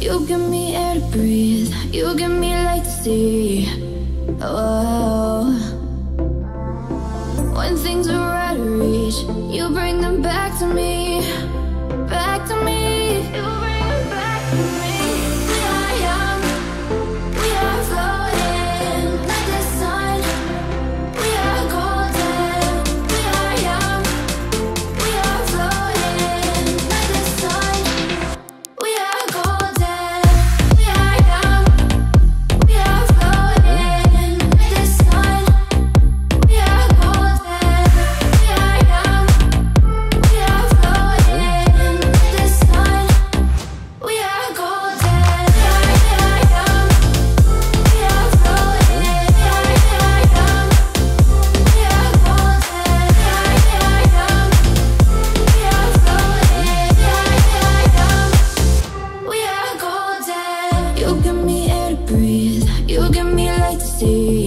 You give me air to breathe, you give me light to see. Oh, when things are out of reach, you bring them back to me. see.